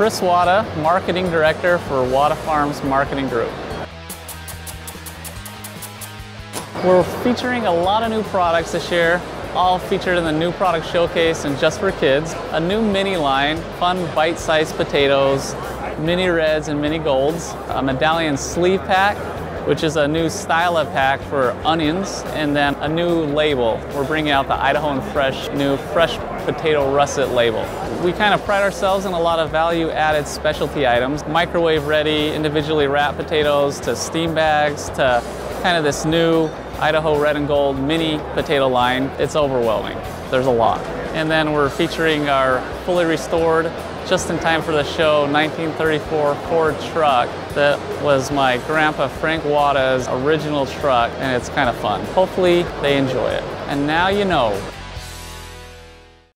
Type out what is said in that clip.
Chris Wada, Marketing Director for Wada Farms Marketing Group. We're featuring a lot of new products this year, all featured in the new product showcase and just for kids. A new mini line, fun bite-sized potatoes, mini reds and mini golds, a medallion sleeve pack, which is a new style of pack for onions, and then a new label. We're bringing out the Idahoan Fresh new fresh potato russet label. We kind of pride ourselves in a lot of value added specialty items, microwave ready, individually wrapped potatoes to steam bags to kind of this new Idaho Red and Gold mini potato line. It's overwhelming. There's a lot. And then we're featuring our fully restored, just in time for the show, 1934 Ford truck that was my grandpa Frank Wada's original truck, and it's kind of fun. Hopefully they enjoy it. And now you know.